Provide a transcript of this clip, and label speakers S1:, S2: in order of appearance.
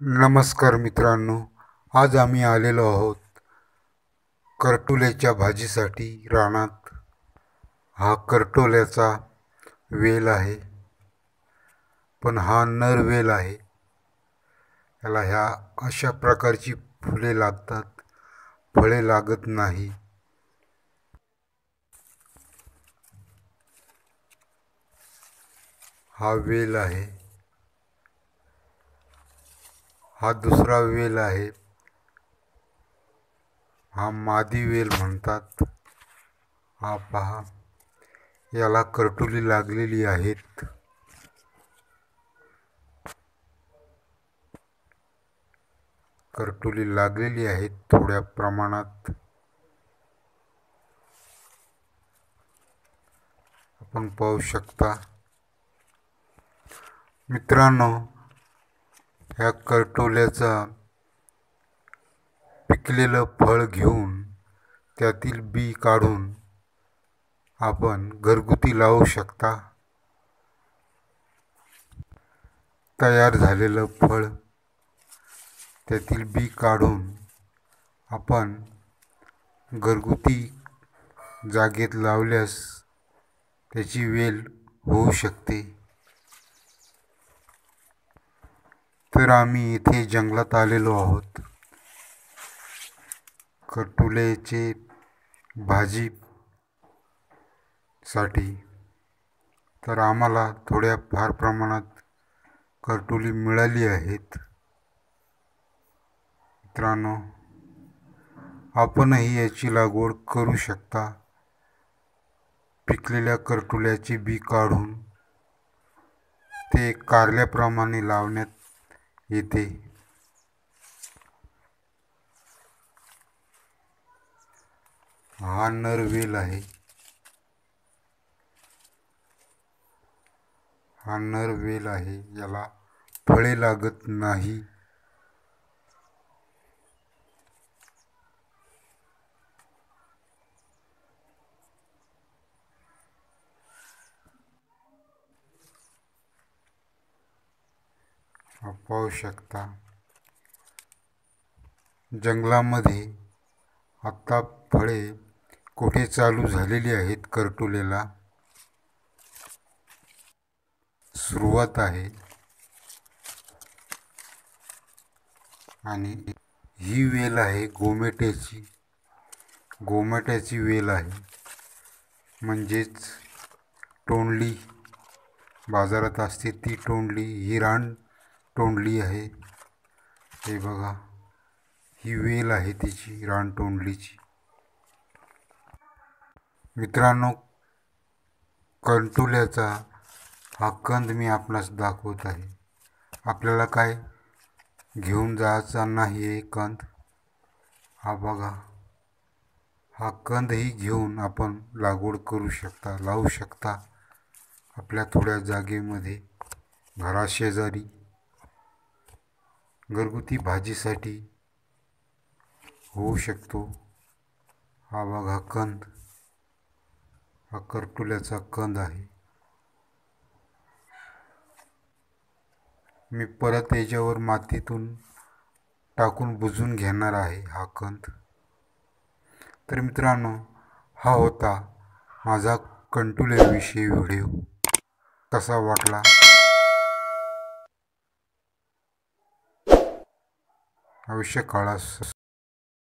S1: नमस्कार मित्रांनो आज आम्ही आलेलो आहोत करटोल्याच्या भाजीसाठी रानात. हा करटोल्याचा वेल आहे पण हा नर वेल आहे. याला ह्या अशा प्रकारची फुले लागतात फळे लागत नाही. हा वेल आहे. हा दुसरा वेल आहे. हा मादी वेल म्हणतात. हा पहा याला करटुली लागलेली आहेत. करटुली लागलेली आहेत थोड्या प्रमाणात. आपण पाहू शकता. मित्रांनो ह्या करटोल्याचा पिकलेलं फळ घेऊन त्यातील बी काढून आपण घरगुती लावू शकता. तयार झालेलं फळ त्यातील बी काढून आपण घरगुती जागेत लावल्यास त्याची वेल होऊ शकते. तर आम्ही इथे जंगलात आलेलो आहोत. कटुलेचे भाजीसाठी तर आम्हाला थोड्या फार प्रमाणात करटुली मिळाली आहेत. मित्रांनो आपणही याची लागवड करू शकता. पिकलेल्या करटुल्याचे बी काढून ते कारल्याप्रमाणे लावण्यात येते. हा नरवेल आहे. हा नरवेल आहे याला फळे लागत नाही. पाहू शकता. जंगलामध्ये आत्ता फळे कुठे चालू झालेली आहेत करटोलेला? सुरुवात आहे. आणि ही वेल आहे गोमेट्याची. गोमेट्याची वेल आहे. म्हणजेच तोंडली. बाजारात असते ती तोंडली. ही रान तोंडली आहे. हे बघा ही वेल आहे तिची रान तोंडलीची. मित्रांनो कंटुल्याचा हा कंद मी आपणास दाखवत आहे. आपल्याला काय घेऊन जायचा नाही आहे कंद? हा बघा हा कंदही घेऊन आपण लागवड करू शकता लावू शकता आपल्या थोड्या जागेमध्ये घराशेजारी. घरगुती भाजीसाठी होऊ शकतो. हा बघा कंद. हा करटुल्याचा कंद आहे. मी परत याच्यावर मातीतून टाकून बुजून घेणार आहे हा कंद. तर मित्रांनो हा होता माझा कंटुल्याविषयी व्हिडिओ. कसा वाटला? आयुष्य काळा